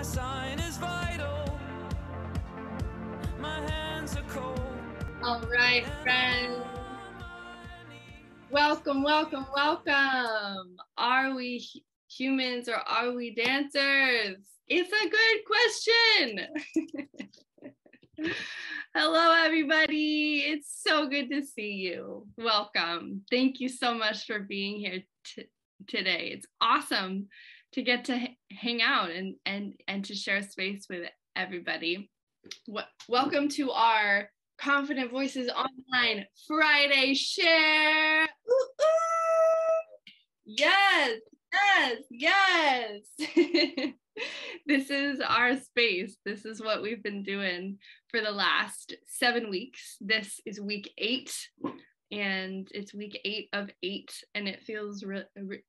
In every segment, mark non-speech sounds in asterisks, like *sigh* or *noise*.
my sign is vital. My hands are cold. All right, friends. Welcome, welcome, welcome. Are we humans or are we dancers? It's a good question. *laughs* Hello, everybody. It's so good to see you. Welcome. Thank you so much for being here today. It's awesome to get to hang out and and and to share space with everybody. Wel- welcome to our Confident Voices Online Friday share. Ooh, ooh. Yes, yes, yes. *laughs* this is our space. This is what we've been doing for the last seven weeks. This is week eight, and it's week eight of eight, and it feels re- re-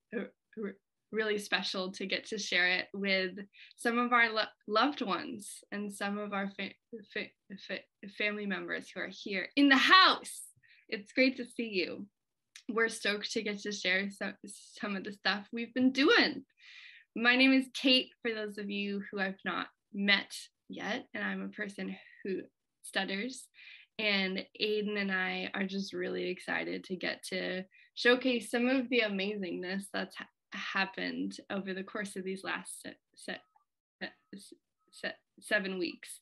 re- really special to get to share it with some of our lo- loved ones and some of our fa- fa- fa- family members who are here in the house. It's great to see you. We're stoked to get to share some, some of the stuff we've been doing. My name is Kate, for those of you who I've not met yet, and I'm a person who stutters. And Aiden and I are just really excited to get to showcase some of the amazingness that's ha- happened over the course of these last se- se- se- seven weeks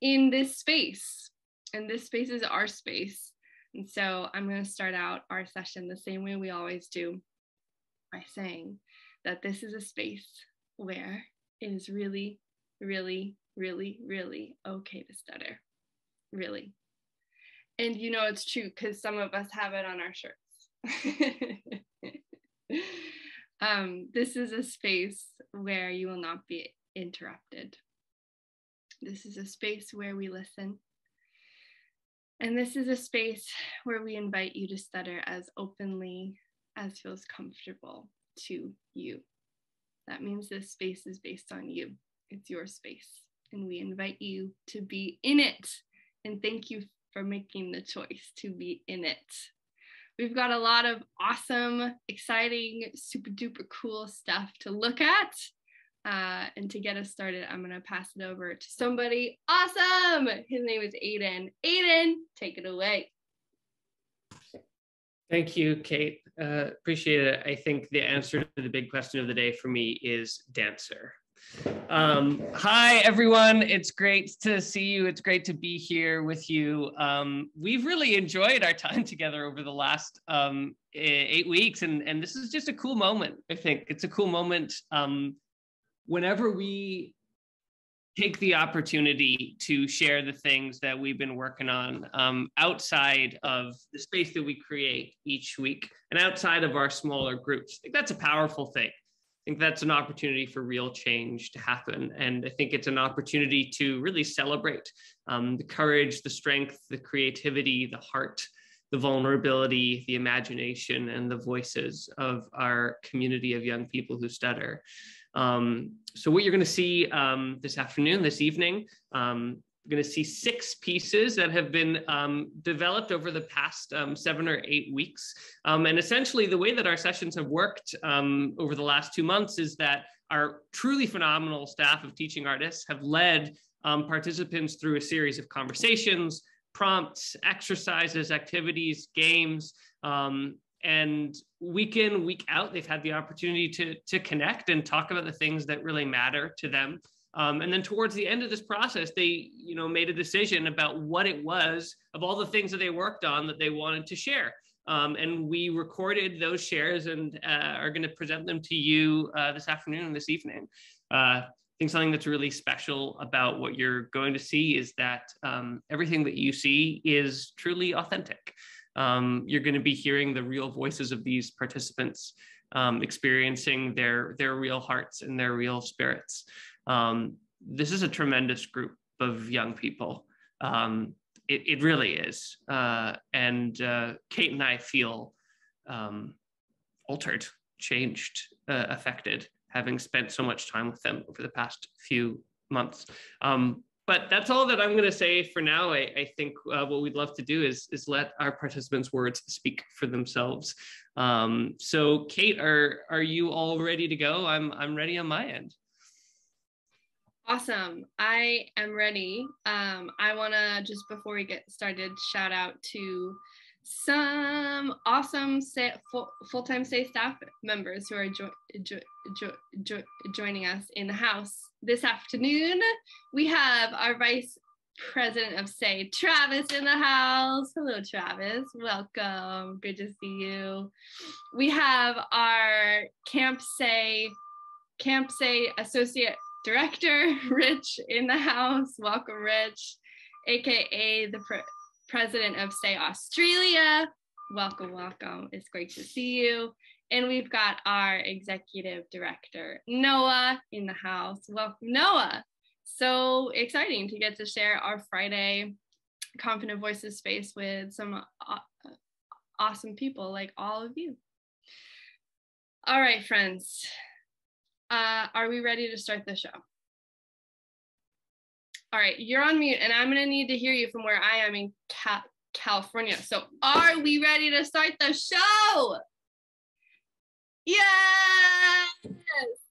in this space. And this space is our space. And so I'm going to start out our session the same way we always do by saying that this is a space where it is really, really, really, really okay to stutter. Really. And you know it's true because some of us have it on our shirts. *laughs* um, this is a space where you will not be interrupted. This is a space where we listen. And this is a space where we invite you to stutter as openly as feels comfortable to you. That means this space is based on you, it's your space. And we invite you to be in it. And thank you for making the choice to be in it. We've got a lot of awesome, exciting, super duper cool stuff to look at. Uh, and to get us started, I'm going to pass it over to somebody awesome. His name is Aiden. Aiden, take it away. Thank you, Kate. Uh, appreciate it. I think the answer to the big question of the day for me is dancer. Um, hi, everyone. It's great to see you. It's great to be here with you. Um, we've really enjoyed our time *laughs* together over the last um, eight weeks, and, and this is just a cool moment. I think it's a cool moment um, whenever we take the opportunity to share the things that we've been working on um, outside of the space that we create each week and outside of our smaller groups. I think that's a powerful thing. I think that's an opportunity for real change to happen. And I think it's an opportunity to really celebrate um, the courage, the strength, the creativity, the heart, the vulnerability, the imagination, and the voices of our community of young people who stutter. Um, so what you're going to see um, this afternoon, this evening, um, going to see six pieces that have been um, developed over the past um, seven or eight weeks. Um, and essentially, the way that our sessions have worked um, over the last two months is that our truly phenomenal staff of teaching artists have led um, participants through a series of conversations, prompts, exercises, activities, games, um, and week in week out they've had the opportunity to to connect and talk about the things that really matter to them um, and then towards the end of this process they you know made a decision about what it was of all the things that they worked on that they wanted to share. Um, and we recorded those shares and uh, are going to present them to you uh, this afternoon and this evening. Uh, I think something that's really special about what you're going to see is that um, everything that you see is truly authentic. Um, you're going to be hearing the real voices of these participants um, experiencing their their real hearts and their real spirits um, this is a tremendous group of young people um, it, it, really is uh, and uh, kate and i feel um, altered changed uh, affected having spent so much time with them over the past few months um, but that's all that I'm going to say for now. I, I think uh, what we'd love to do is, is let our participants' words speak for themselves. Um, so, Kate, are are you all ready to go? I'm I'm ready on my end. Awesome. I am ready. Um, I want to just before we get started, shout out to some awesome say, full, full-time say staff members who are jo- jo- jo- joining us in the house this afternoon. We have our vice president of say travis in the house hello travis welcome good to see you we have our camp say camp say associate director *laughs* rich in the house. Welcome rich aka the pre- president of say australia. Welcome welcome. It's great to see you. And we've got our executive director noah in the house. Welcome noah. So exciting to get to share our Friday Confident Voices space with some awesome people like all of you. All right, friends, uh, are we ready to start the show? All right, you're on mute, and I'm gonna need to hear you from where I am in Ca California. So, are we ready to start the show? Yes,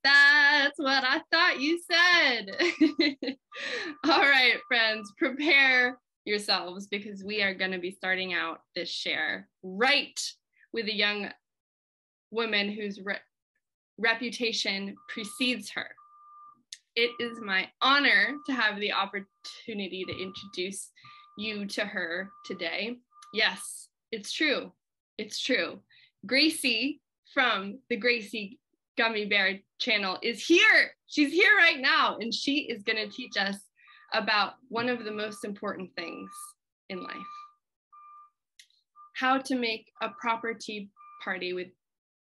that's what I thought you said. *laughs* All right, friends, prepare yourselves because we are going to be starting out this share right with a young woman who's re reputation precedes her. It is my honor to have the opportunity to introduce you to her today. Yes, it's true. It's true. Gracie from the Gracie Gummy Bear channel is here. She's here right now, and she is going to teach us about one of the most important things in life how to make a proper tea party with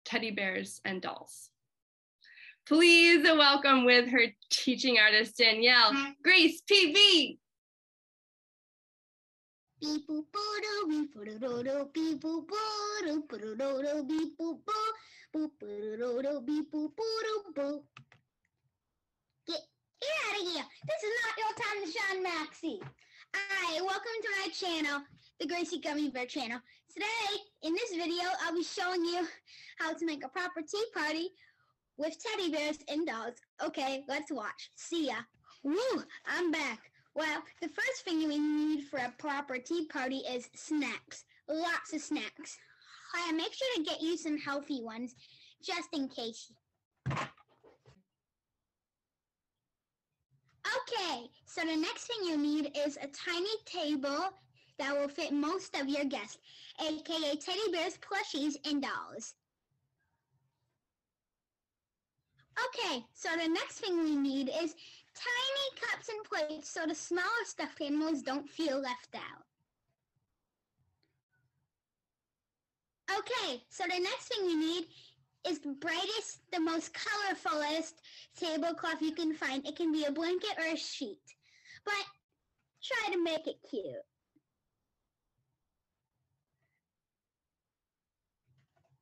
teddy bears and dolls. Please welcome with her teaching artist, Danielle, Grace boo. Get get out of here! This is not your time to shine, Maxie. Hi, welcome to my channel, the Gracie Gummy Bear channel. Today, in this video, I'll be showing you how to make a proper tea party with teddy bears and dolls. Okay, let's watch. See ya. Woo! I'm back. Well, the first thing we need for a proper tea party is snacks. Lots of snacks. Uh, make sure to get you some healthy ones, just in case. Okay, so the next thing you need is a tiny table that will fit most of your guests, aka teddy bears, plushies, and dolls. Okay, so the next thing we need is tiny cups and plates so the smaller stuffed animals don't feel left out. Okay, so the next thing we need is the brightest, the most colorfulest tablecloth you can find. It can be a blanket or a sheet, but try to make it cute.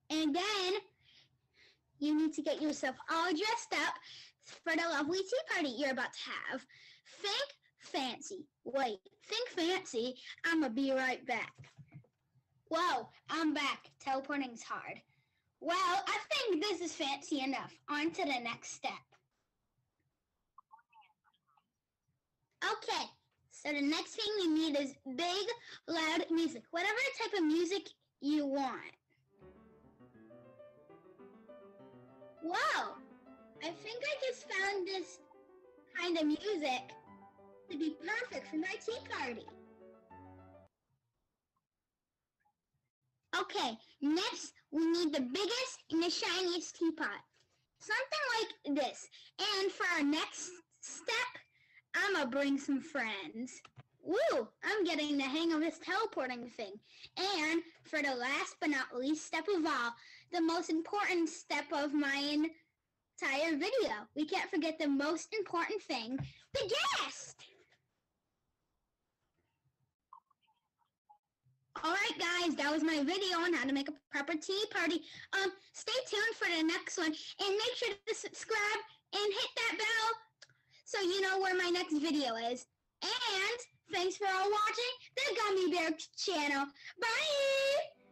And then you need to get yourself all dressed up for the lovely tea party you're about to have. Think fancy. Wait, think fancy. I'm going to be right back. Whoa, I'm back. Teleporting's hard. Well, I think this is fancy enough. On to the next step. Okay, so the next thing we need is big, loud music. Whatever type of music you want. Wow, I think I just found this kind of music to be perfect for my tea party. Okay, next we need the biggest and the shiniest teapot. Something like this. And for our next step, I'm gonna bring some friends. Woo! I'm getting the hang of this teleporting thing. And for the last but not least step of all, the most important step of my entire video. We can't forget the most important thing, the guest! Alright guys, that was my video on how to make a proper tea party. Um, stay tuned for the next one and make sure to subscribe and hit that bell so you know where my next video is. And thanks for all watching the Gummy Bear channel. Bye!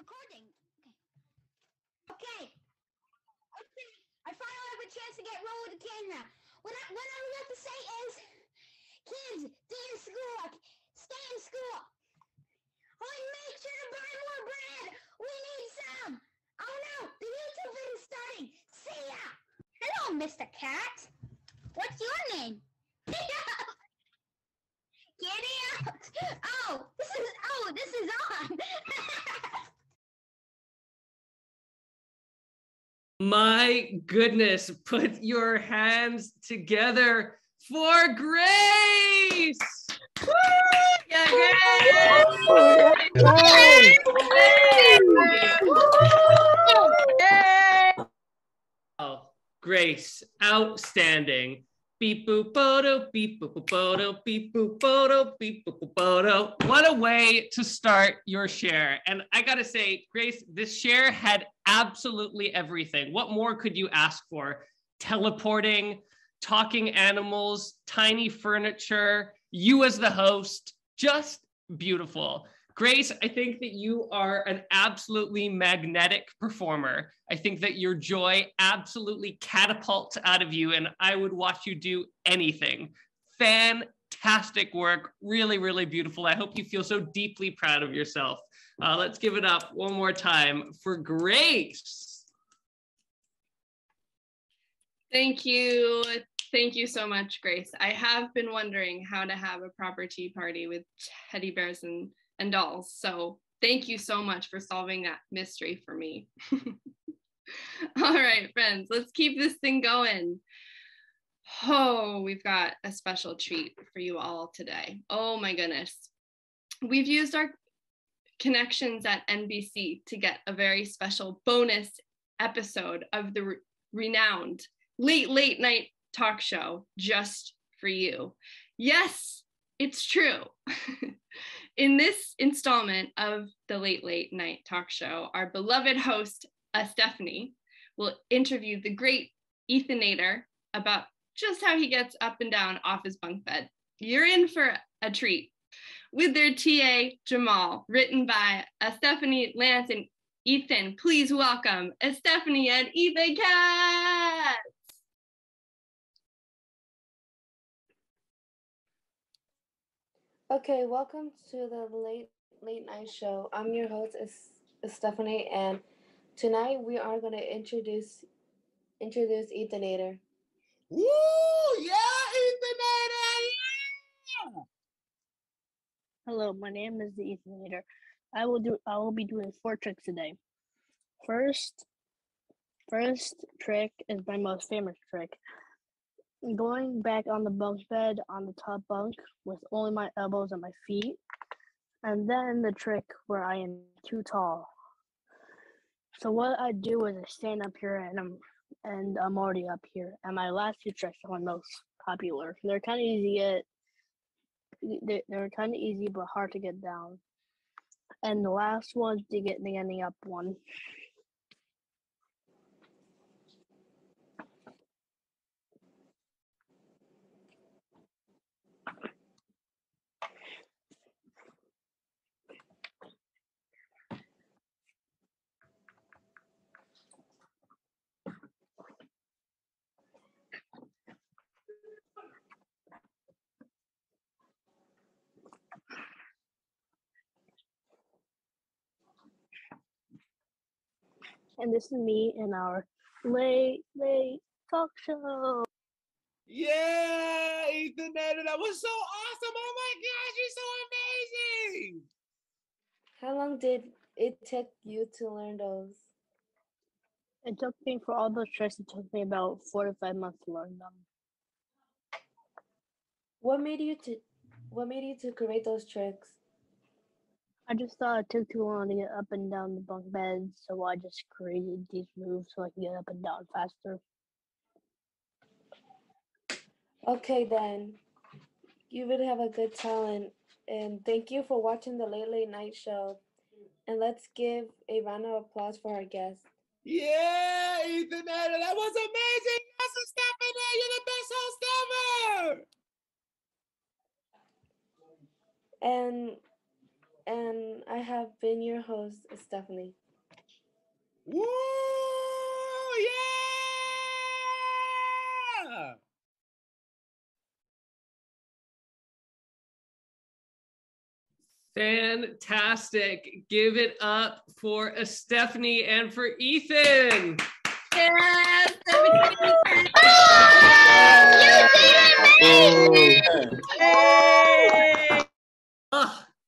Recording. Okay. Okay. Okay. I finally have a chance to get roll with the camera. What I what I would like to say is, kids, stay in school. Stay in school. Only make sure to buy more bread. We need some. Oh no, the YouTube video is starting. See ya. Hello, Mr. Cat. What's your name? *laughs* Giddy up! Oh, this is oh, this is on. *laughs* My goodness, put your hands together for Grace. Woo! Yeah, Grace! Oh, Grace, outstanding. Beep boop bodo, beep boop bodo, beep boop bodo, beep boop bodo. What a way to start your share. And I gotta say, Grace, this share had absolutely everything. What more could you ask for? Teleporting, talking animals, tiny furniture, you as the host, just beautiful. Grace, I think that you are an absolutely magnetic performer. I think that your joy absolutely catapults out of you, and I would watch you do anything. Fantastic work. Really, really beautiful. I hope you feel so deeply proud of yourself. Uh, let's give it up one more time for Grace. Thank you. Thank you so much, Grace. I have been wondering how to have a proper tea party with teddy bears and, and dolls. So thank you so much for solving that mystery for me. *laughs* All right, friends, let's keep this thing going. Oh, we've got a special treat for you all today. Oh my goodness. We've used our connections at NBC to get a very special bonus episode of the re- renowned late, late night talk show just for you. Yes, it's true. *laughs* In this installment of the Late Late Night Talk Show, our beloved host, uh, Stephanie, will interview the great Ethan Ethanator about just how he gets up and down off his bunk bed. You're in for a treat. With their TA, Jamal, written by uh, Stephanie, Lance, and Ethan, please welcome uh, Stephanie and Ethan Cat. Okay, welcome to the late late night show. I'm your host is, is Stephanie, and tonight we are going to introduce introduce Ethanator. Woo! Yeah, Ethanator! Yeah! Hello, my name is the Ethanator. I will do I will be doing four tricks today. First first trick is my most famous trick. Going back on the bunk bed on the top bunk with only my elbows and my feet. And then the trick where I am too tall. So what I do is I stand up here and I'm and I'm already up here. And my last two tricks are my most popular. They're kind of easy to get they- they're kind of easy but hard to get down. And the last one to get the ending up one. And this is me in our late late talk show. Yeah, Ethanator, that was so awesome! Oh my gosh, you're so amazing! How long did it take you to learn those? It took me for all those tricks. It took me about four to five months to learn them. What made you to what made you to create those tricks? I just thought it took too long to get up and down the bunk beds, so I just created these moves so I can get up and down faster. Okay then. You really have a good talent. And thank you for watching the late late night show. And let's give a round of applause for our guest. Yeah, Ethanator, that was amazing! Yes, Stephanie, you're the best host ever! And and I have been your host, Stephanie. Woo! Yeah! Fantastic. Give it up for Stephanie and for Ethan. Yes, Oh,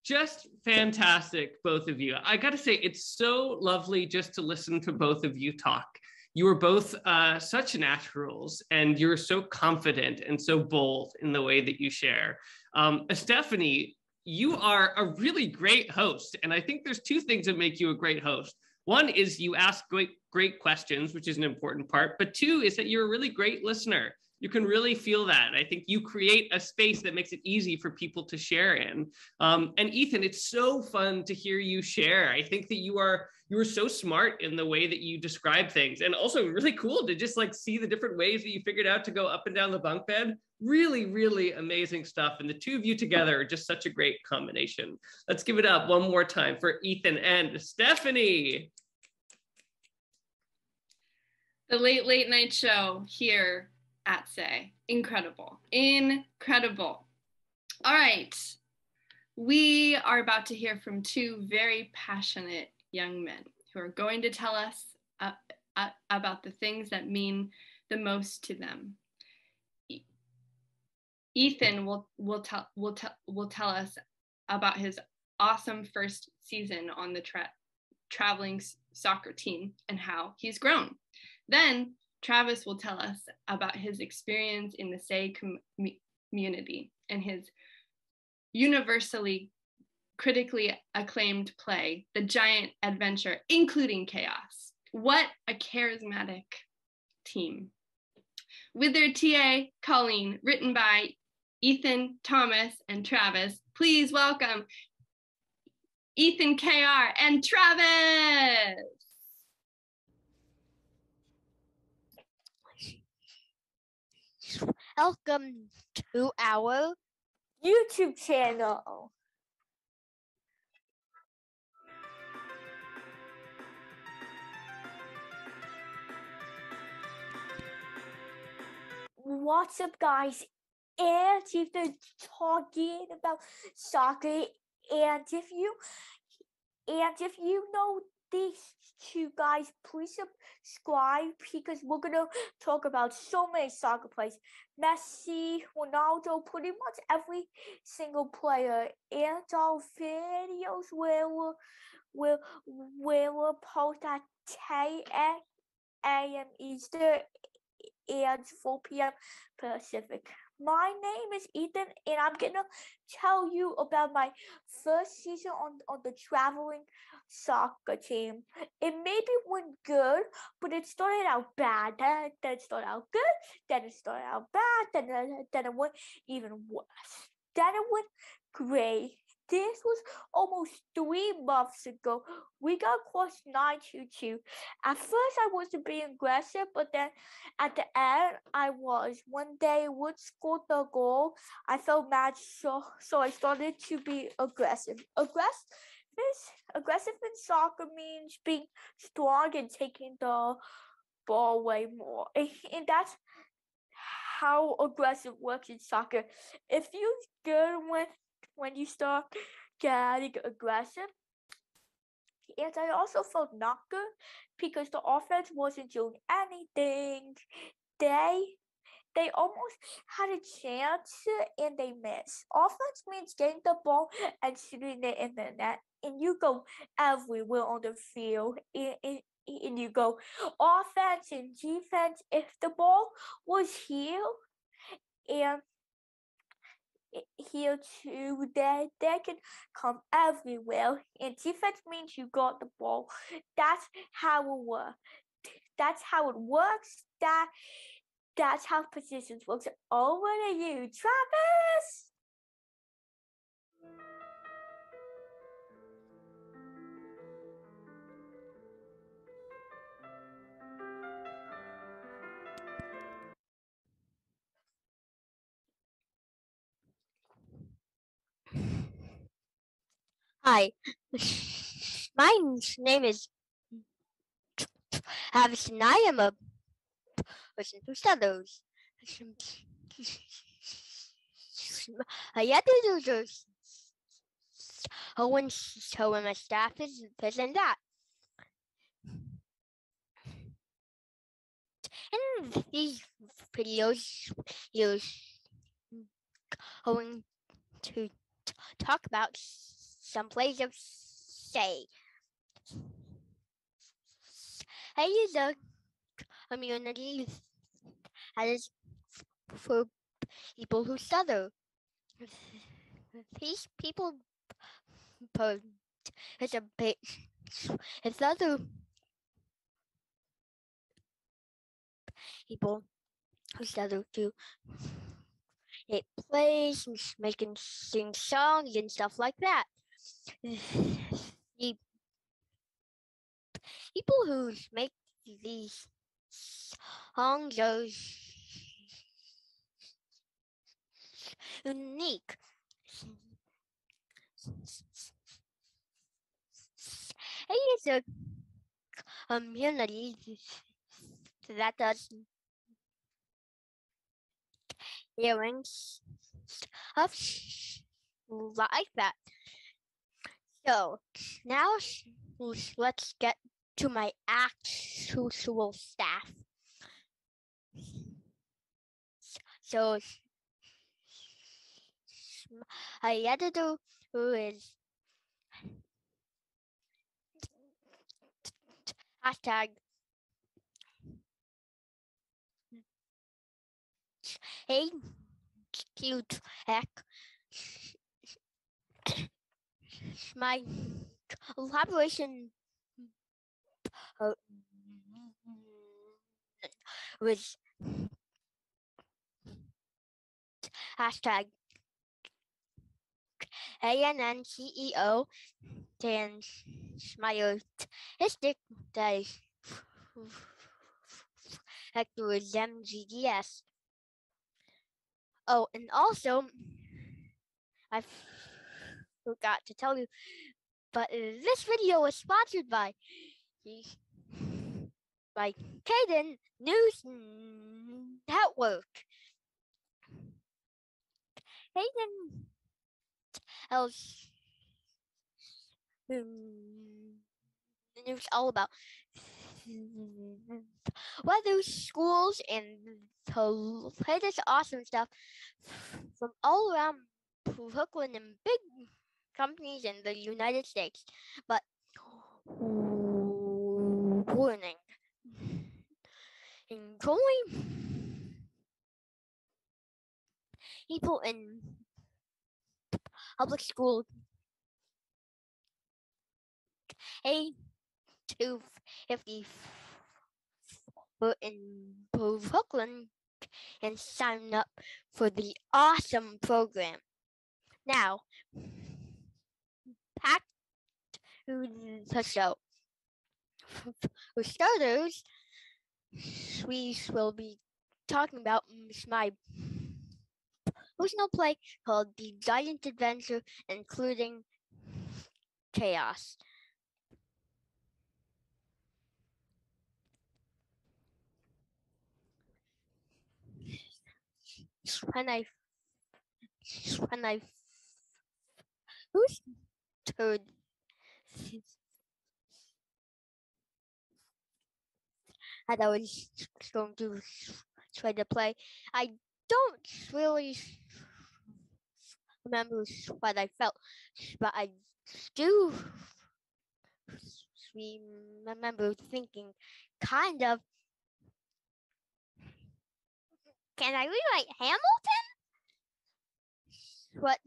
just fantastic, both of you. I got to say, it's so lovely just to listen to both of you talk. You are both uh, such naturals, and you're so confident and so bold in the way that you share. Um, Stephanie, you are a really great host, and I think there's two things that make you a great host. One is you ask great, great questions, which is an important part. But two is that you're a really great listener. You can really feel that. I think you create a space that makes it easy for people to share in. Um, and Ethan, it's so fun to hear you share. I think that you are you are so smart in the way that you describe things, and also really cool to just like see the different ways that you figured out to go up and down the bunk bed. Really, really amazing stuff. And the two of you together are just such a great combination. Let's give it up one more time for Ethan and Stephanie. The late late night show here at Say. Incredible. Incredible. All right. We are about to hear from two very passionate young men who are going to tell us uh, uh, about the things that mean the most to them. Ethan will will tell will tell will tell us about his awesome first season on the tra- traveling soccer team and how he's grown. Then Travis will tell us about his experience in the Say com- community and his universally critically acclaimed play, The Giant Adventure, including Chaos. What a charismatic team. With their TA, Colleen, written by Ethan, Thomas, and Travis, please welcome Ethan KR and Travis. Welcome to our YouTube channel. What's up, guys? And if they're talking about soccer, and if you and if you know these two guys, please subscribe because we're gonna talk about so many soccer players. Messi, Ronaldo, pretty much every single player. And our videos will will will post at 10 a.m. Eastern and 4 p.m. Pacific. My name is Ethan, and I'm gonna tell you about my first season on, on the traveling soccer team. It maybe went good, but it started out bad. Then, then it started out good, then it started out bad, then, then, then it went even worse. Then it went great. This was almost three months ago. We got crossed 9 2 2. At first, I wasn't being aggressive, but then at the end, I was. One day, Wood scored the goal. I felt mad, so, so I started to be aggressive. Aggressive, aggressive in soccer means being strong and taking the ball away more. And that's how aggressive works in soccer. If you good when when you start getting aggressive. And I also felt not good because the offense wasn't doing anything. They they almost had a chance and they missed. Offense means getting the ball and shooting it in the net, and you go everywhere on the field. And, and, and you go offense and defense. If the ball was here and here too. there, they can come everywhere. And defense means you got the ball. That's how it works. That's how it works. That that's how positions works. Over to you, Travis. Hi, my name is Havison. I am a person who stutters. I had to do. Oh, and so and my staff is this and that. In these videos, you're going to talk about some plays of say. Use a community that is for people who stutter. These people it's a bit it's other people who stutter too. It plays, and making sing songs and stuff like that. *sighs* The people who make these songs are unique. It is a community that does earrings stuff like that. So now let's get to my actual staff. So my editor who is hashtag hey cute heck my collaboration with hashtag ANN CEO Dan my artistic day Hector is MGDS. Oh, and also, I f- forgot to tell you, but this video was sponsored by by Caden *sighs* News Network. Caden tells the news all about *laughs* weather, schools, and the latest awesome stuff from all around Brooklyn and big companies in the United States. But warning, only people in public school A to fifty foot in Brooklyn and sign up for the awesome program. Now, back to the show. For starters, we will be talking about my personal play called The Giant Adventure, including Chaos. When I when I who's toad that I was going to try to play. I don't really remember what I felt, but I do remember thinking kind of can I rewrite Hamilton? What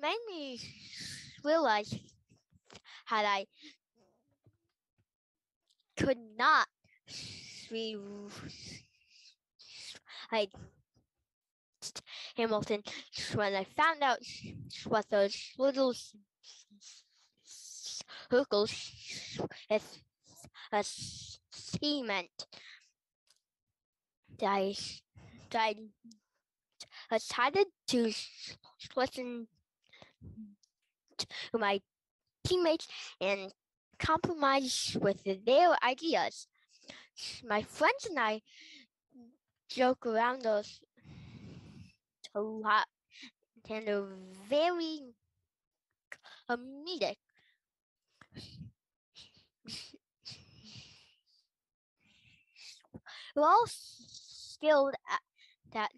made me realize had I could not re I Hamilton when I found out what those little circles if a C meant. I I decided to listen to my teammates and compromise with their ideas. My friends and I joke around us a lot and are very comedic. We're all skilled at that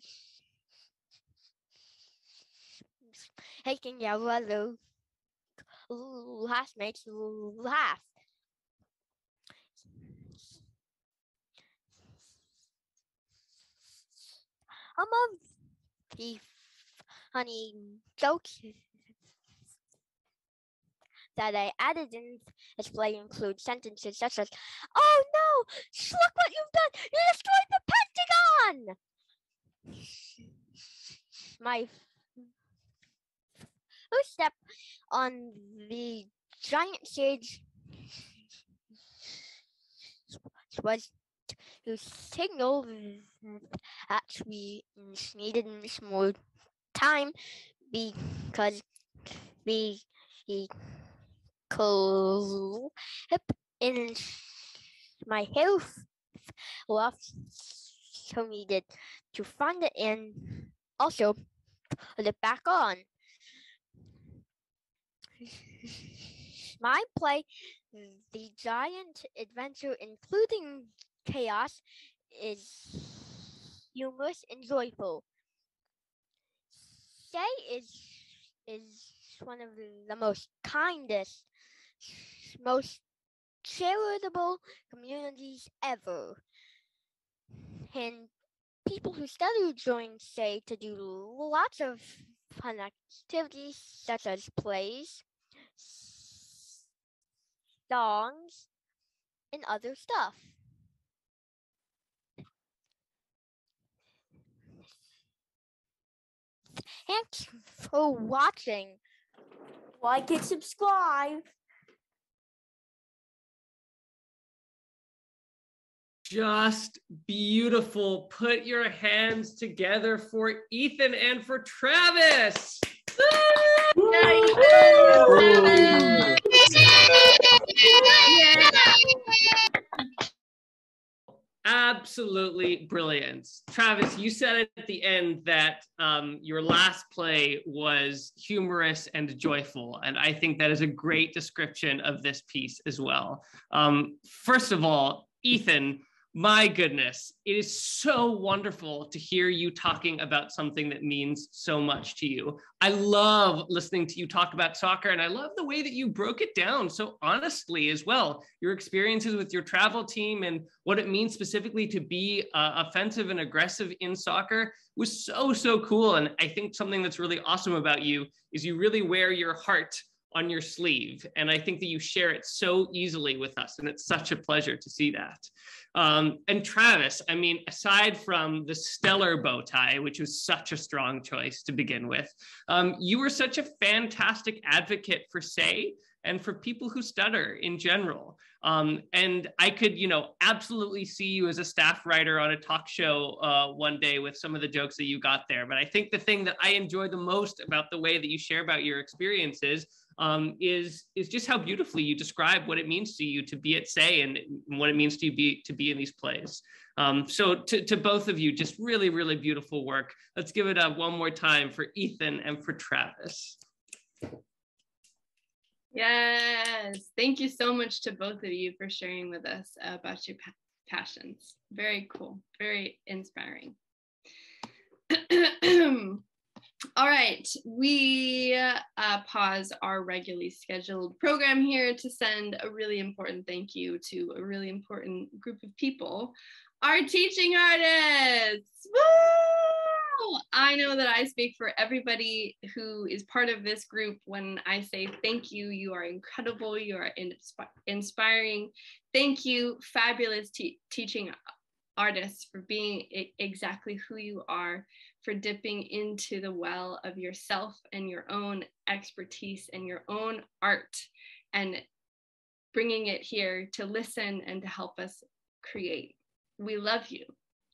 making our other classmates laugh. Some of the funny jokes that I added in this play include sentences such as, Oh no, look what you've done! You destroyed the Pentagon! My first step on the giant stage was to signal that we needed more time because the the clip in my health loft so needed to find it and also put it back on. My play, The Giant Adventure, including chaos, is humorous and joyful. Say is is one of the most kindest, most charitable communities ever. And people who study join say to do lots of fun activities such as plays, songs, and other stuff. Thanks for watching. Like and subscribe. Just beautiful. Put your hands together for Ethan and for Travis. Absolutely brilliant. Travis, you said at the end that um, your last play was humorous and joyful. And I think that is a great description of this piece as well. Um, first of all, Ethan, my goodness, it is so wonderful to hear you talking about something that means so much to you. I love listening to you talk about soccer, and I love the way that you broke it down so honestly as well. Your experiences with your travel team and what it means specifically to be uh, offensive and aggressive in soccer was so, so cool. And I think something that's really awesome about you is you really wear your heart on your sleeve. And I think that you share it so easily with us. And it's such a pleasure to see that. Um, and Travis, I mean, aside from the stellar bow tie, which was such a strong choice to begin with, um, you were such a fantastic advocate for say and for people who stutter in general. Um, and I could, you know, absolutely see you as a staff writer on a talk show uh, one day with some of the jokes that you got there. But I think the thing that I enjoy the most about the way that you share about your experiences um, is is just how beautifully you describe what it means to you to be at say and what it means to you be to be in these plays. Um, so to, to both of you, just really, really beautiful work. Let's give it up one more time for Ethan and for Travis. Yes. Thank you so much to both of you for sharing with us about your pa- passions. Very cool. Very inspiring. *clears throat* All right, we uh, pause our regularly scheduled program here to send a really important thank you to a really important group of people, our teaching artists. Woo! I know that I speak for everybody who is part of this group when I say thank you. You are incredible. You are inspi- inspiring. Thank you, fabulous te- teaching artists, for being exactly who you are for dipping into the well of yourself and your own expertise and your own art and bringing it here to listen and to help us create. We love you.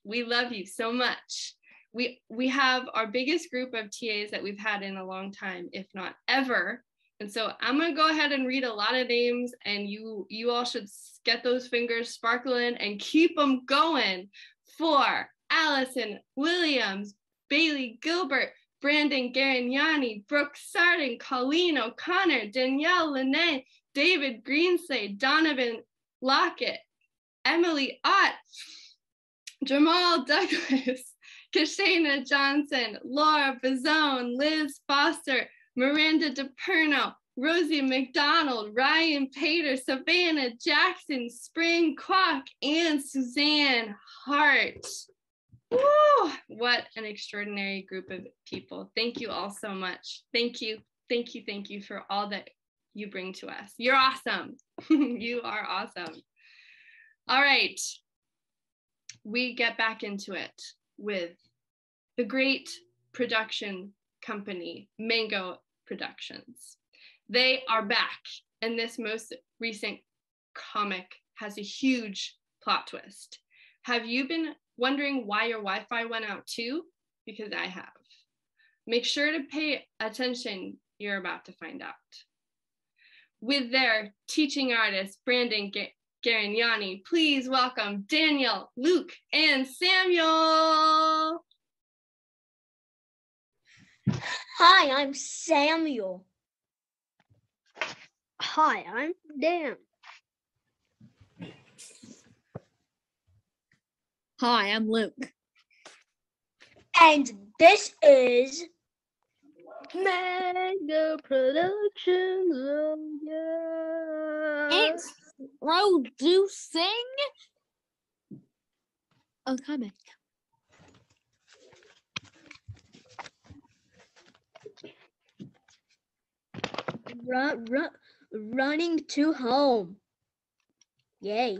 We love you so much. We we have our biggest group of TAs that we've had in a long time, if not ever, And so I'm gonna go ahead and read a lot of names, and you you all should get those fingers sparkling and keep them going for Allison Williams, Bailey Gilbert, Brandon Garignani, Brooke Sardin, Colleen O'Connor, Danielle Lene, David Greenslade, Donovan Lockett, Emily Ott, Jamal Douglas, *laughs* Kashana Johnson, Laura Bazone, Liz Foster, Miranda DePerno, Rosie McDonald, Ryan Pater, Savannah Jackson, Spring Kwok, and Suzanne Hart. Woo! What an extraordinary group of people. Thank you all so much. Thank you. Thank you. Thank you for all that you bring to us. You're awesome. *laughs* you are awesome. All right. We get back into it with the great production company, Mango Productions. They are back, and this most recent comic has a huge plot twist. Have you been wondering why your Wi Fi went out too? Because I have. Make sure to pay attention, you're about to find out. With their teaching artist, Brandon Ga- Garignani, please welcome Daniel, Luke, and Samuel. Hi, I'm Samuel. Hi, I'm Dan. Hi, I'm Luke. And this is Mango Productions. Oh, yeah. It's producing a comic. run, run, running to home. Yay.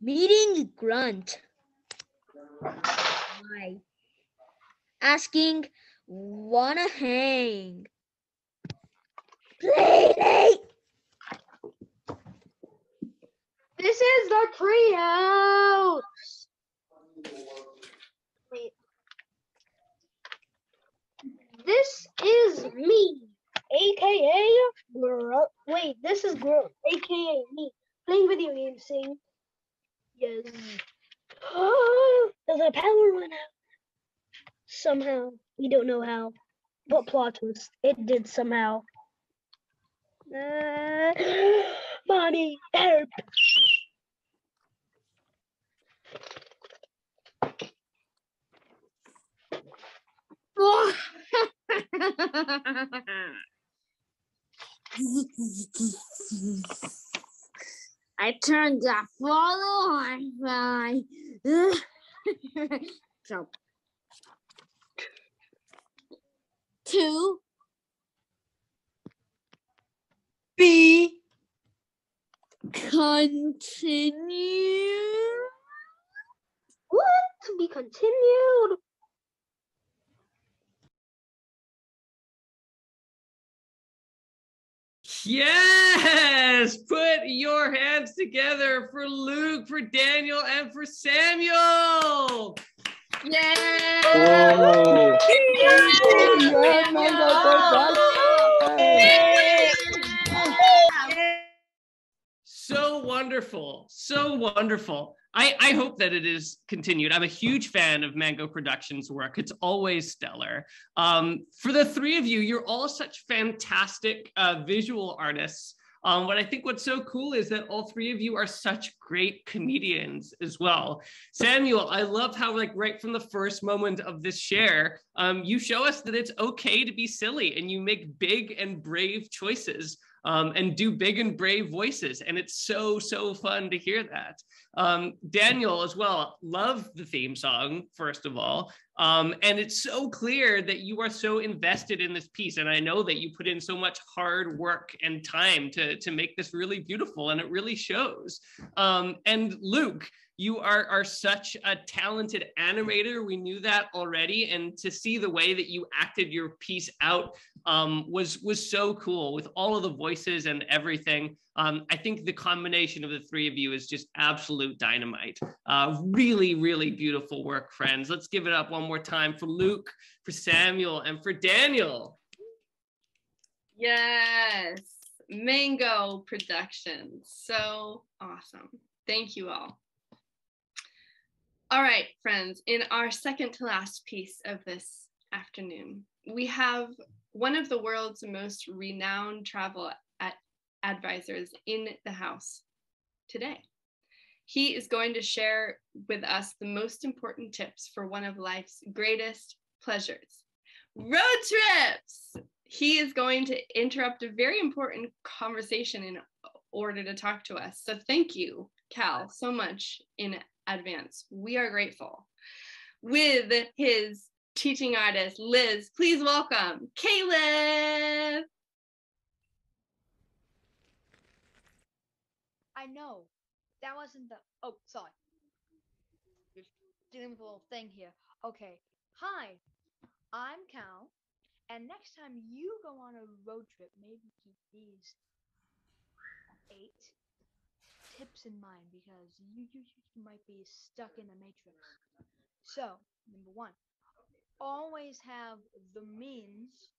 Meeting Grunt. Hi. Asking, wanna hang? Play This is the treehouse. Wait. This is me, aka Gro- Wait, this is Grow, aka me, playing video games, saying yes. Does the power went out? Somehow, we don't know how, but plot twist, it did somehow. Uh, mommy, help! I turned off all the Wi-Fi. so, to B. continue. What? To be continued? Yes, put your hands together for Luke, for Daniel, and for Samuel. Yay! Oh. So wonderful, so wonderful. I, I hope that it is continued. I'm a huge fan of Mango Productions' work. It's always stellar. Um, for the three of you, you're all such fantastic uh, visual artists. Um, what I think what's so cool is that all three of you are such great comedians as well. Samuel, I love how like right from the first moment of this share, um, you show us that it's okay to be silly and you make big and brave choices um, and do big and brave voices. And it's so, so fun to hear that. Um, Daniel, as well, love the theme song, first of all. Um, and it's so clear that you are so invested in this piece. And I know that you put in so much hard work and time to, to make this really beautiful, and it really shows. Um, and Luke, you are, are such a talented animator. We knew that already. And to see the way that you acted your piece out um, was, was so cool with all of the voices and everything. Um, I think the combination of the three of you is just absolute dynamite. Uh, really, really beautiful work, friends. Let's give it up one more time for Luke, for Samuel, and for Daniel. Yes, Mango Productions. So awesome. Thank you all. All right, friends, in our second to last piece of this afternoon, we have one of the world's most renowned travel ad- advisors in the house today. He is going to share with us the most important tips for one of life's greatest pleasures road trips. He is going to interrupt a very important conversation in order to talk to us. So, thank you, Cal, so much in advance. We are grateful. With his teaching artist, Liz, please welcome Caliph. I know. That wasn't the. Oh, sorry. Just dealing with a little thing here. Okay. Hi, I'm Cal. And next time you go on a road trip, maybe keep these eight tips in mind because you, you, you might be stuck in the matrix. So, number one, always have the means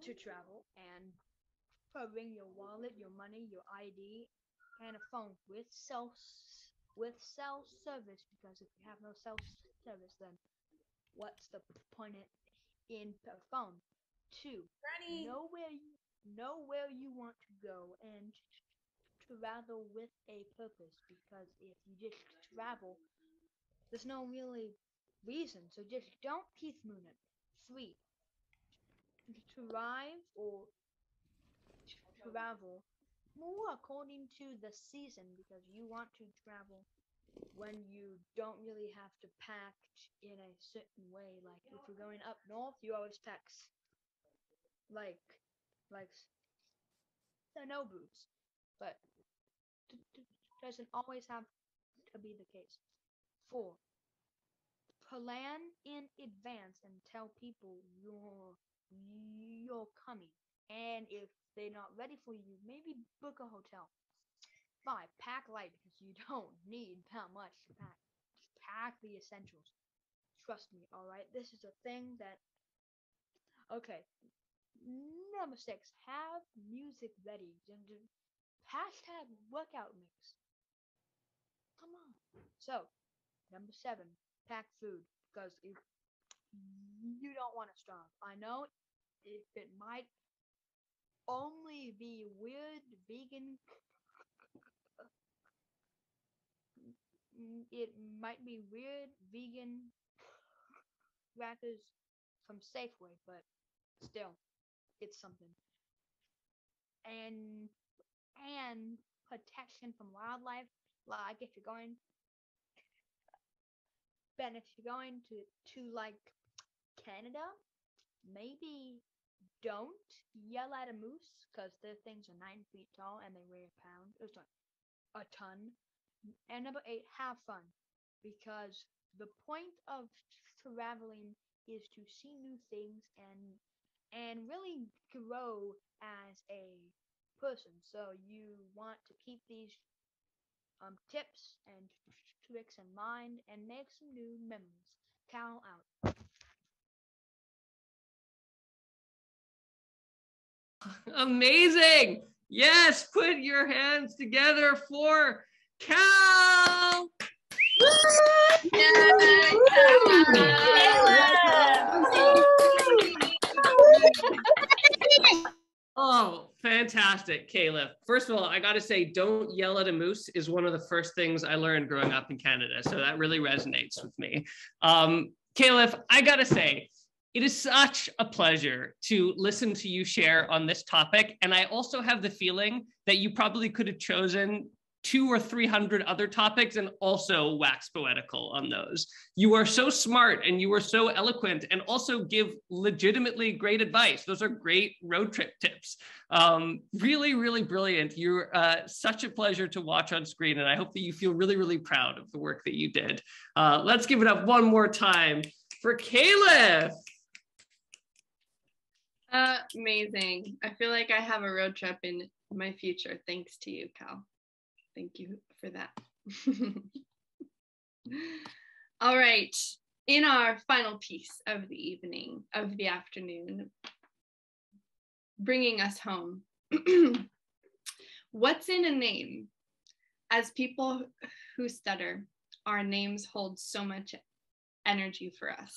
to travel and bring your wallet, your money, your ID, and a phone with self with cell service because if you have no cell service then what's the point in a phone two Granny. know where you know where you want to go and travel with a purpose because if you just travel there's no really reason. So just don't teeth moon it three to arrive or travel more according to the season because you want to travel when you don't really have to pack in a certain way. Like if you're going up north, you always pack like like snow boots, but doesn't always have to be the case. Four, plan in advance and tell people you're you're coming. And if they're not ready for you, maybe book a hotel. Five, pack light because you *laughs* don't need that much to pack. Just pack the essentials. Trust me, alright? This is a thing that. Okay. Number six, have music ready. Hashtag workout mix. Come on. So, number seven, pack food because if you don't want to starve. I know if it might only be weird vegan it might be weird vegan crackers from Safeway, but still, it's something. And and protection from wildlife, like if you're going, Ben, if you're going to to like Canada, maybe don't yell at a moose because their things are nine feet tall and they weigh a pound. Oh, sorry, a ton. And number eight, have fun because the point of traveling is to see new things and and really grow as a person. So you want to keep these um, tips and tricks in mind and make some new memories. Cal out. Amazing. Yes, put your hands together for Cal. Oh, fantastic, Caliph. First of all, I got to say, don't yell at a moose is one of the first things I learned growing up in Canada. So that really resonates with me. Um, Caliph, I got to say, it is such a pleasure to listen to you share on this topic. And I also have the feeling that you probably could have chosen two or 300 other topics and also wax poetical on those. You are so smart and you are so eloquent and also give legitimately great advice. Those are great road trip tips. Um, really, really brilliant. You're uh, such a pleasure to watch on screen. And I hope that you feel really, really proud of the work that you did. Uh, let's give it up one more time for Caliph. amazing. I feel like I have a road trip in my future thanks to you, Cal. Thank you for that. *laughs* All right. In our final piece of the evening, of the afternoon, bringing us home. *clears throat* What's in a name? As people who stutter, our names hold so much energy for us.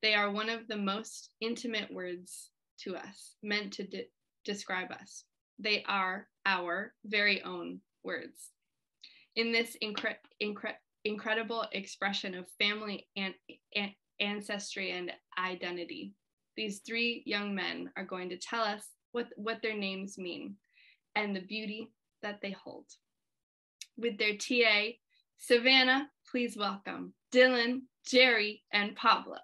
They are one of the most intimate words to us, meant to de- describe us. They are our very own words. In this incre- incre- incredible expression of family and, ancestry and identity, these three young men are going to tell us what, what their names mean and the beauty that they hold. With their TA, Savannah, please welcome Dillone, Jerry, and Pablo.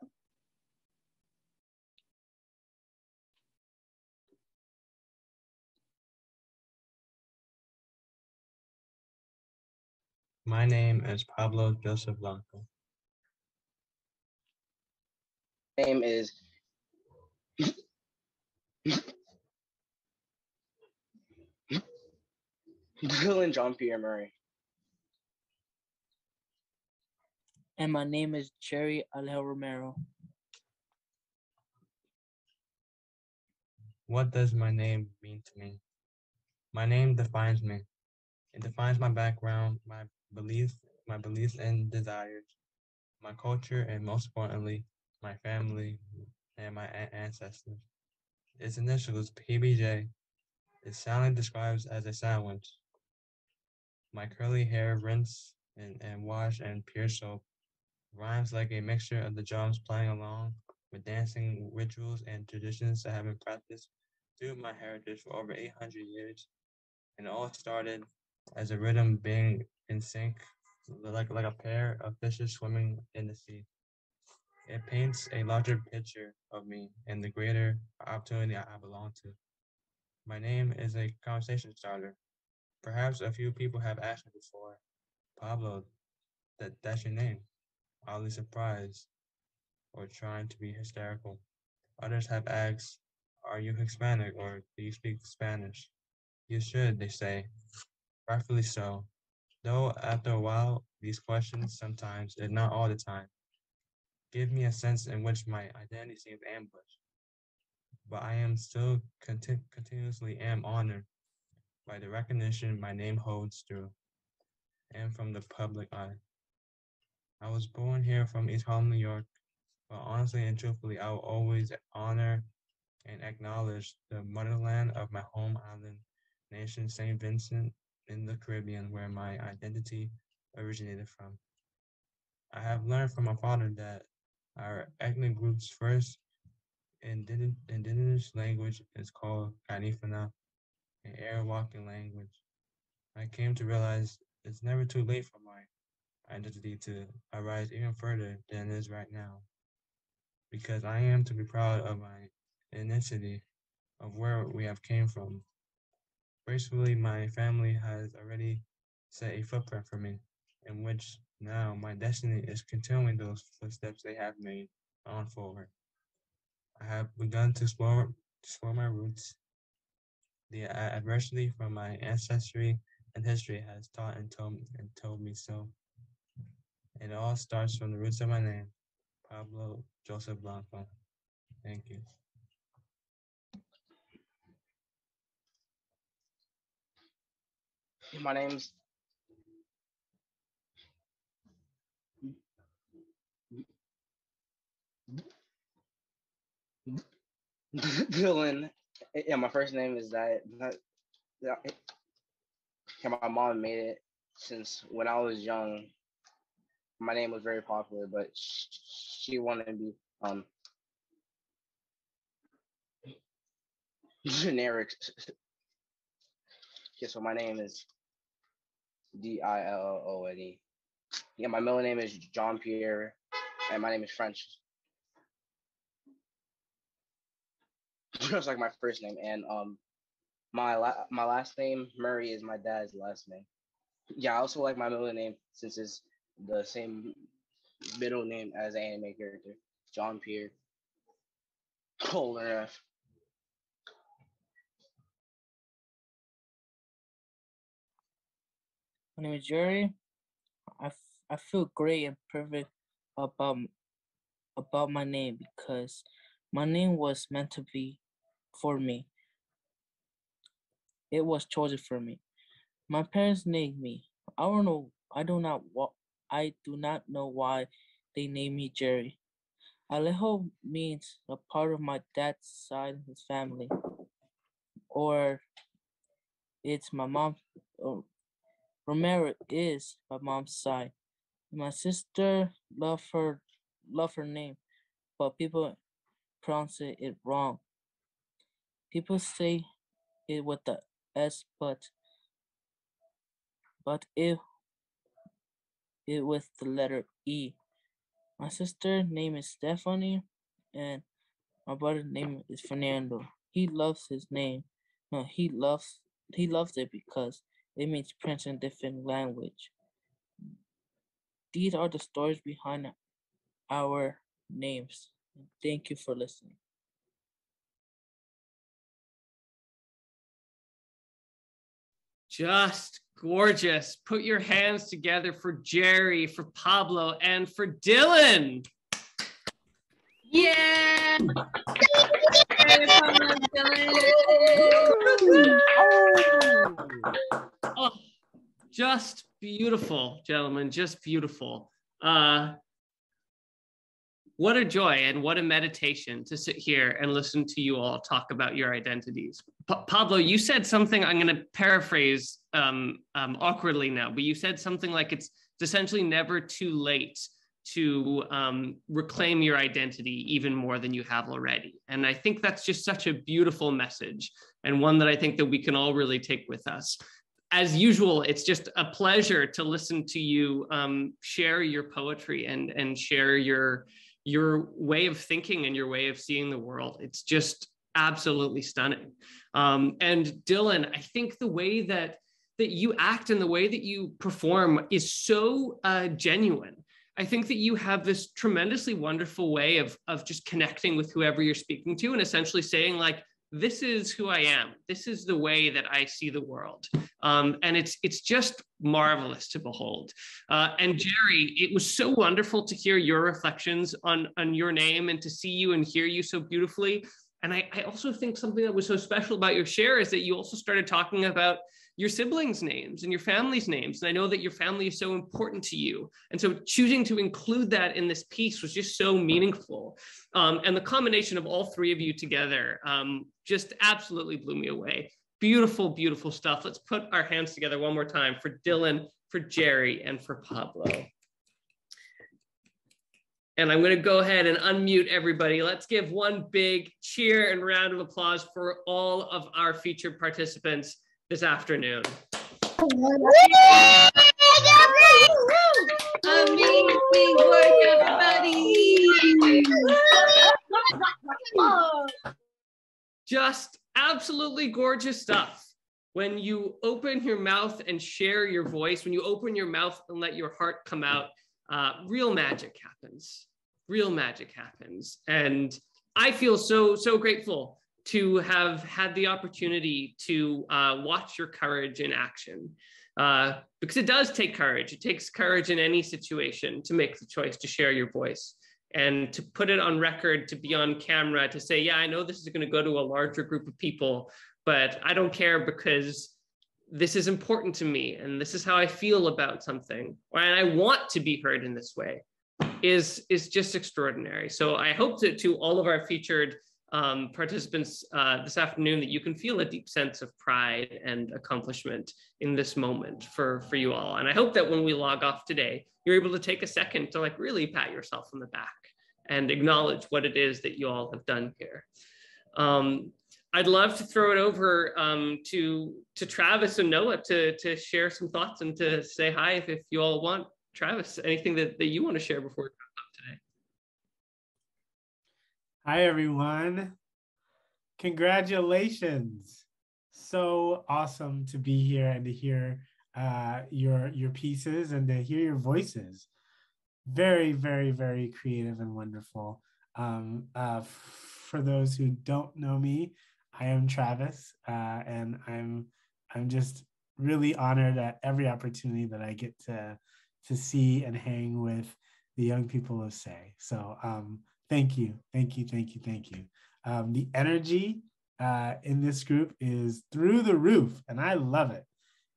My name is Pablo Joseph Blanco. name is Dillone John Pierre Murray. And my name is Jerry Alejo Romero. What does my name mean to me? My name defines me. It defines my background, my beliefs, my beliefs and desires, my culture, and most importantly, my family and my ancestors. Its initials PBJ is soundly described as a sandwich. My curly hair rinse and, and wash and pure soap rhymes like a mixture of the drums playing along with dancing rituals and traditions that have been practiced through my heritage for over 800 years. And it all started as a rhythm being in sync, like, like a pair of fishes swimming in the sea. It paints a larger picture of me and the greater opportunity I belong to. My name is a conversation starter. Perhaps a few people have asked me before, Pablo, that that's your name. Oddly surprised or trying to be hysterical. Others have asked, Are you Hispanic or do you speak Spanish? You should, they say. Rightfully so. Though after a while, these questions sometimes, if not all the time, give me a sense in which my identity seems ambushed. But I am still conti- continuously am honored by the recognition my name holds through and from the public eye. I was born here from East Harlem, New York, but honestly and truthfully, I will always honor and acknowledge the motherland of my home island nation, St. Vincent in the Caribbean, where my identity originated from. I have learned from my father that our ethnic group's first indigenous, language is called Garifuna, an Arawakan language. I came to realize it's never too late for my identity to arise even further than it is right now. Because I am to be proud of my ethnicity, of where we have came from. Gracefully, my family has already set a footprint for me, in which now my destiny is continuing those footsteps they have made on forward. I have begun to explore, explore my roots. The adversity from my ancestry and history has taught and told, and told me so. It all starts from the roots of my name, Pablo Joseph Blanco. Thank you. My name's Dillone. Yeah, my first name is that. yeah, my mom made it since when I was young. My name was very popular, but she wanted to be um generic. *laughs* Yeah, so my name is D I L O N E. Yeah, my middle name is John Pierre, and my name is French. *laughs* Just like my first name, and um, my la- my last name Murray is my dad's last name. Yeah, I also like my middle name since it's the same middle name as the anime character, John Pierre. Colon F. My name is Jerry. I, I feel great and perfect about about my name because my name was meant to be for me. it was chosen for me. My parents named me. I don't know. I do not. wa- I do not know why they named me Jerry. Alejo means a part of my dad's side of his family, or it's my mom. Or Romero is my mom's side. My sister love her love her name, but people pronounce it, wrong. People say it with the S, but but if it with the letter E. My sister name is Estefani, and my brother's name is Fernando. He loves his name. No, he loves he loves it because it means prince in different language. These are the stories behind our names. Thank you for listening. Just gorgeous. Put your hands together for Jerry, for Pablo, and for Dillone. Yeah. *laughs* Oh, just beautiful, gentlemen. Just beautiful. Uh, what a joy and what a meditation to sit here and listen to you all talk about your identities. Pa- Pablo, you said something, I'm going to paraphrase um, um, awkwardly now, but you said something like it's, it's essentially never too late to um, reclaim your identity even more than you have already. And I think that's just such a beautiful message and one that I think that we can all really take with us. As usual, it's just a pleasure to listen to you um, share your poetry and and share your your way of thinking and your way of seeing the world. It's just absolutely stunning. Um, and Dillone, I think the way that that you act and the way that you perform is so uh, genuine. I think that you have this tremendously wonderful way of of just connecting with whoever you're speaking to and essentially saying like this is who I am. This is the way that I see the world, um, and it's it's just marvelous to behold. Uh, and Jerry, it was so wonderful to hear your reflections on on your name and to see you and hear you so beautifully. And I, I also think something that was so special about your share is that you also started talking about your siblings' names and your family's names. And I know that your family is so important to you. And so choosing to include that in this piece was just so meaningful. Um, and the combination of all three of you together um, just absolutely blew me away. Beautiful, beautiful stuff. Let's put our hands together one more time for Dillone, for Jerry, and for Pablo. And I'm going to go ahead and unmute everybody. Let's give one big cheer and round of applause for all of our featured participants this afternoon. Amazing work, everybody. Just absolutely gorgeous stuff. When you open your mouth and share your voice, when you open your mouth and let your heart come out, uh, real magic happens. Real magic happens. And I feel so, so grateful to have had the opportunity to uh, watch your courage in action. Uh, because it does take courage. It takes courage in any situation to make the choice to share your voice and to put it on record, to be on camera, to say, yeah, I know this is going to go to a larger group of people, but I don't care because this is important to me and this is how I feel about something, and I want to be heard in this way is is just extraordinary. So I hope that to all of our featured um, participants uh, this afternoon that you can feel a deep sense of pride and accomplishment in this moment for for you all. And I hope that when we log off today, you're able to take a second to like really pat yourself on the back and acknowledge what it is that you all have done here. Um, I'd love to throw it over um, to to Travis and Noah to to share some thoughts and to say hi if, if you all want. Travis, anything that, that you want to share before we wrap up today? Hi, everyone. Congratulations. So awesome to be here and to hear uh, your your pieces and to hear your voices. Very, very, very creative and wonderful. Um, uh, for those who don't know me, I am Travis, uh, and I'm I'm just really honored at every opportunity that I get to to see and hang with the young people of Say. So um, thank you, thank you, thank you, thank you. Um, the energy uh, in this group is through the roof, and I love it.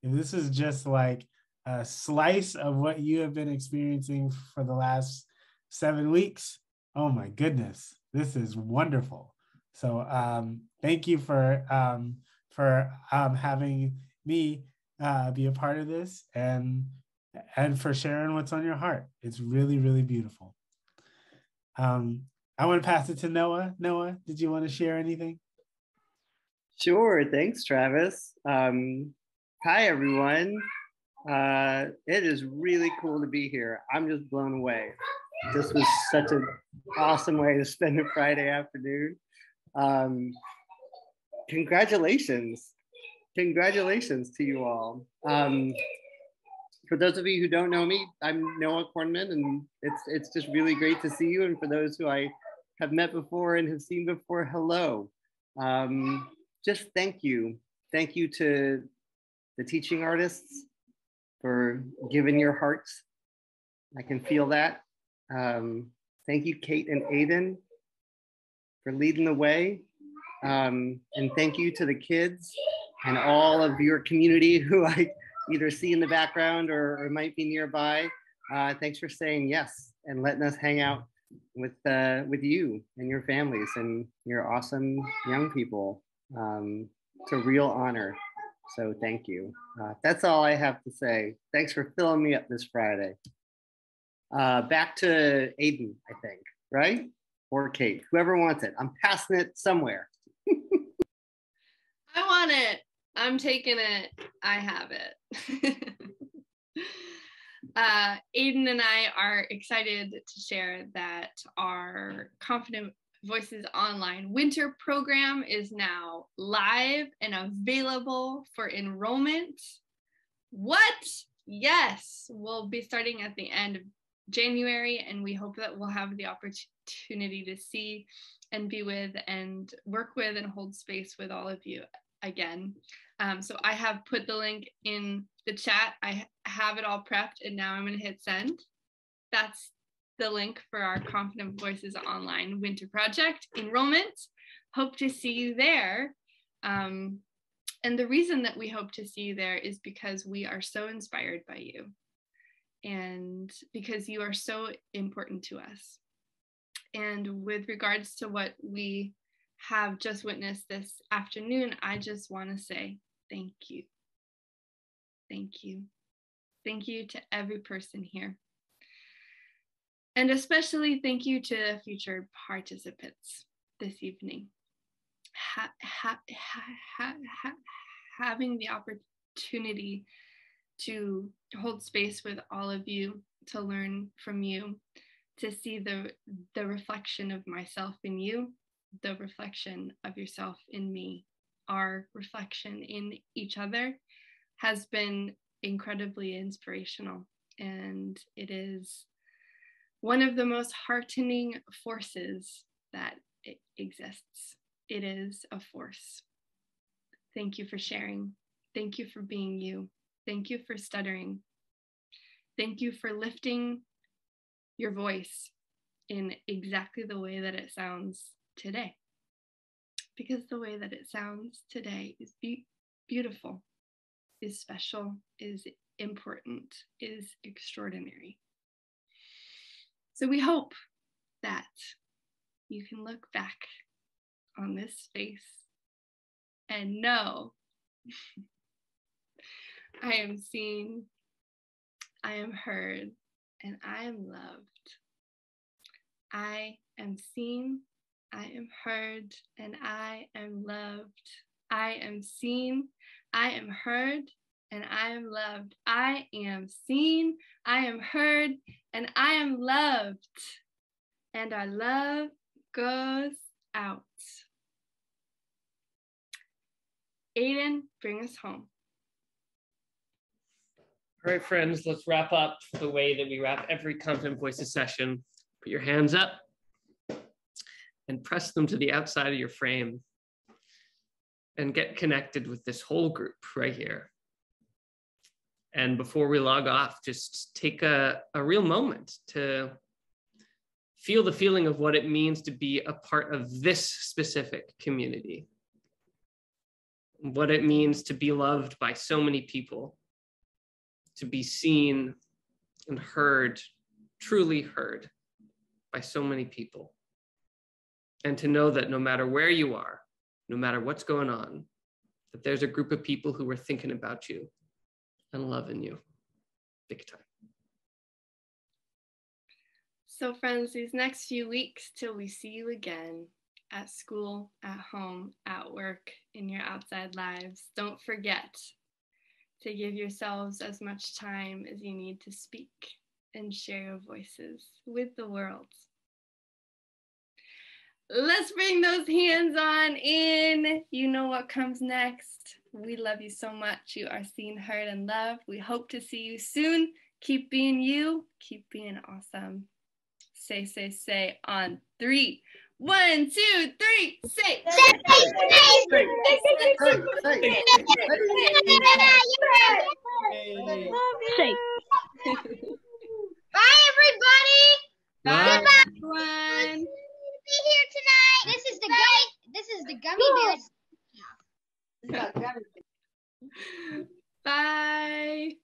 And this is just like a slice of what you have been experiencing for the last seven weeks. Oh my goodness, this is wonderful. So um, thank you for um, for um, having me uh, be a part of this and and for sharing what's on your heart. It's really really beautiful. Um, I want to pass it to Noah. Noah, did you want to share anything? Sure. Thanks, Travis. Um, hi, everyone. Uh, it is really cool to be here. I'm just blown away. This was such an awesome way to spend a Friday afternoon. Um, congratulations. Congratulations to you all. Um, for those of you who don't know me, I'm Noah Kornman, and it's it's just really great to see you. And for those who I have met before and have seen before, hello. Um, just thank you. Thank you to the teaching artists for giving your hearts. I can feel that. Um, thank you, Kate and Aiden, for leading the way. Um, and thank you to the kids and all of your community *laughs* who I either see in the background or, or might be nearby. Uh, thanks for saying yes and letting us hang out with uh, with you and your families and your awesome young people. Um, it's a real honor. So thank you. Uh, that's all I have to say. Thanks for filling me up this Friday. Uh, back to Aiden, I think, right? Or Kate, whoever wants it. I'm passing it somewhere. *laughs* I want it. I'm taking it. I have it. *laughs* uh, Aiden and I are excited to share that our Confident Voices Online winter program is now live and available for enrollment. What? Yes, we'll be starting at the end of January, and we hope that we'll have the opportunity to see and be with and work with and hold space with all of you again. Um, so I have put the link in the chat. I have it all prepped, and now I'm going to hit send. That's the link for our Confident Voices Online Winter Project enrollment. Hope to see you there. Um, and the reason that we hope to see you there is because we are so inspired by you and because you are so important to us. And with regards to what we have just witnessed this afternoon, I just want to say thank you. Thank you. Thank you to every person here. And especially thank you to future participants this evening. Ha, ha, ha, having the opportunity to hold space with all of you, to learn from you, to see the, the reflection of myself in you, the reflection of yourself in me, our reflection in each other has been incredibly inspirational. And it is one of the most heartening forces that exists. It is a force. Thank you for sharing. Thank you for being you. Thank you for stuttering. Thank you for lifting your voice in exactly the way that it sounds today. Because the way that it sounds today is be- beautiful, is special, is important, is extraordinary. So we hope that you can look back on this space and know *laughs* I am seen, I am heard, and I am loved. I am seen, I am heard, and I am loved. I am seen, I am heard, and I am loved. I am seen, I am heard, and I am loved. And our love goes out. Aiden, bring us home. All right, friends, let's wrap up the way that we wrap every Confident Voices session. Put your hands up and press them to the outside of your frame and get connected with this whole group right here. And before we log off, just take a, a real moment to feel the feeling of what it means to be a part of this specific community. what it means to be loved by so many people, to be seen and heard, truly heard by so many people. And to know that no matter where you are, no matter what's going on, that there's a group of people who are thinking about you and loving you big time. So, friends, these next few weeks till we see you again at school, at home, at work, in your outside lives, don't forget to give yourselves as much time as you need to speak and share your voices with the world. Let's bring those hands on in. You know what comes next. We love you so much. You are seen, heard, and loved. We hope to see you soon. Keep being you. Keep being awesome. Say, say, say on three. One, two, three. Say. Say. *laughs* Bye, everybody. Bye, Goodbye. everyone. Be here tonight. This is the gummy. This is the gummy bears. Bye.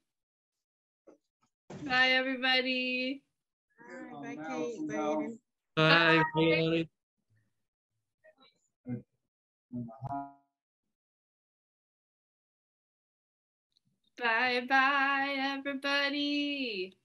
Bye, everybody. Bye, Kate. Bye, Aiden. Bye. Bye. Bye, bye, everybody.